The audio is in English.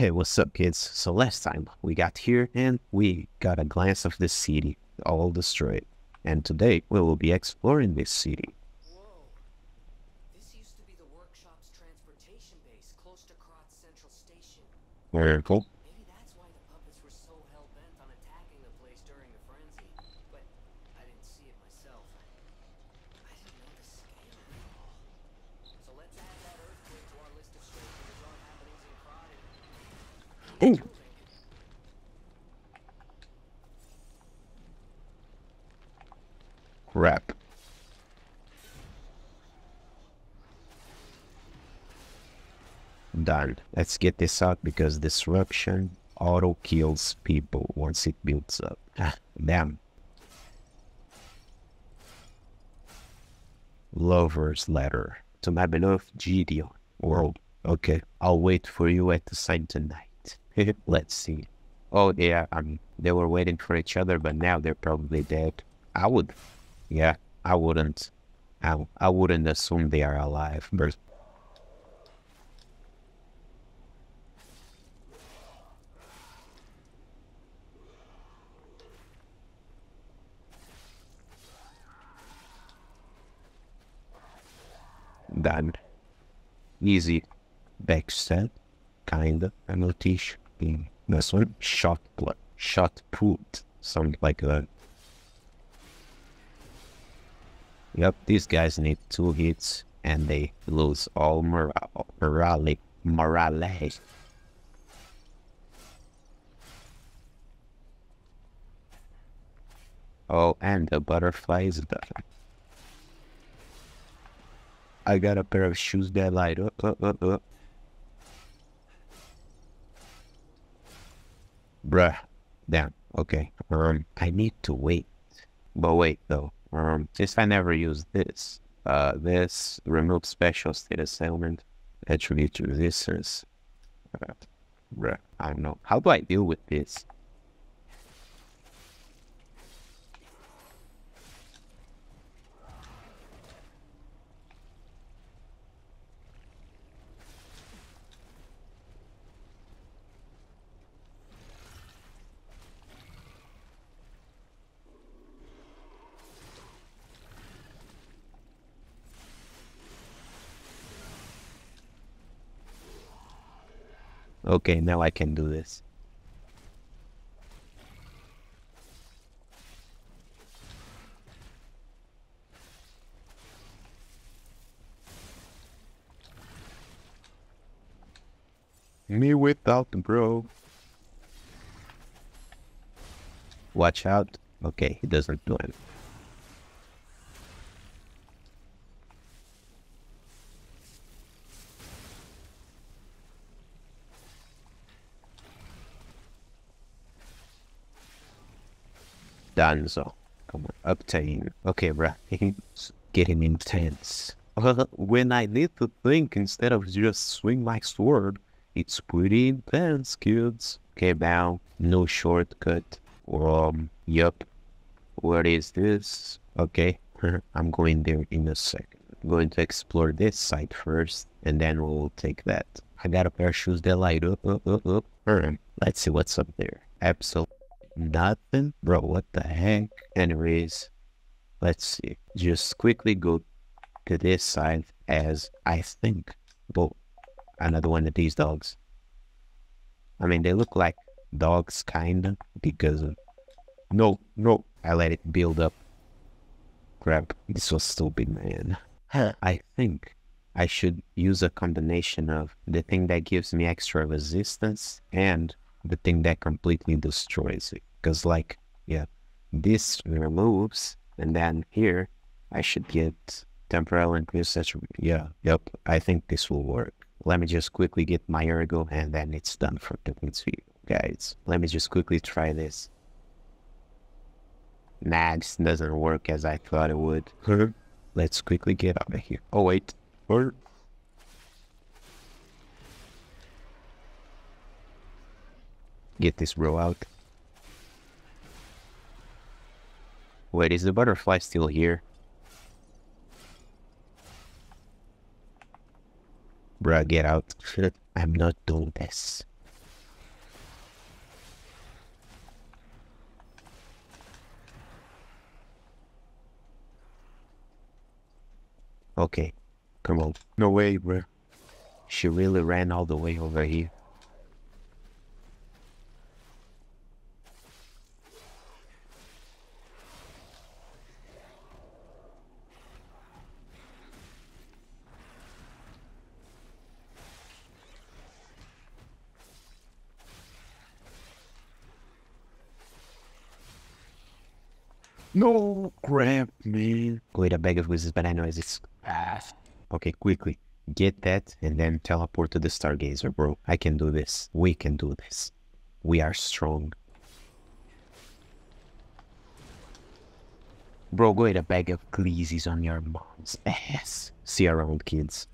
Hey, what's up, kids? So last time we got here and we got a glance of this city, all destroyed. And today we will be exploring this city. Whoa. This used to be the workshop's transportation base close to Kratz Central Station. Very cool. Maybe that's why the puppets were so hell bent on attacking the place during the frenzy. But I didn't see it myself. I didn't know the scale of it all. So let's add that earthquake to our list of strange and bizarre happenings in Krat and Ooh. Crap. Done. Let's get this out because disruption auto kills people once it builds up. Ah, Damn. Lover's letter to my beloved Gideon. World. Okay, I'll wait for you at the sign tonight. Let's see. Oh yeah, mean they were waiting for each other, but now they're probably dead. I would, yeah, I wouldn't, I, I wouldn't assume they are alive. But done. Easy backset, kinda. A notice. This one, shot shot put, something like that. Yep, these guys need two hits and they lose all morale. Morale. Morale. Oh, and the butterfly is done. I got a pair of shoes that light up, up, up, up. Bruh. Damn. Okay. Um, I need to wait. But wait though. Um, since I never use this, uh, this remove special status element attribute to resistance. Uh, bruh, I don't know. How do I deal with this? Okay, now I can do this. Me without the bro. Watch out. Okay, he doesn't do it. Danzo. Come on, obtain. Okay, bruh. It's getting intense. when I need to think instead of just swing my sword, it's pretty intense, kids. Okay, now, no shortcut. Um, yup. What is this? Okay, I'm going there in a second. I'm going to explore this site first, and then we'll take that. I got a pair of shoes that light up, up, up, up. Let's see what's up there. Absolutely nothing. Bro, what the heck? Anyways, let's see. Just quickly go to this side as I think. Well, another one of these dogs. I mean, they look like dogs, kinda, because of. No, no, I let it build up. Crap, this was stupid, man. I think I should use a combination of the thing that gives me extra resistance and the thing that completely destroys it. Because, like, yeah, this removes, and then here I should get temporal increase attribute. Yeah, yep, I think this will work. Let me just quickly get my ergo, and then it's done for the video, guys. Let me just quickly try this. Nah, this doesn't work as I thought it would. Uh-huh. Let's quickly get out of here. Oh, wait. Or get this bro out. Wait, is the butterfly still here? Bruh, get out. I'm not doing this. Okay, come on. No way, bruh. She really ran all the way over here. No crap, man. Wait, a bag of wizards, but I know it's fast. Okay, quickly. Get that and then teleport to the Stargazer, bro. I can do this. We can do this. We are strong. Bro, go eat a bag of glizzies on your mom's ass. See you around, kids.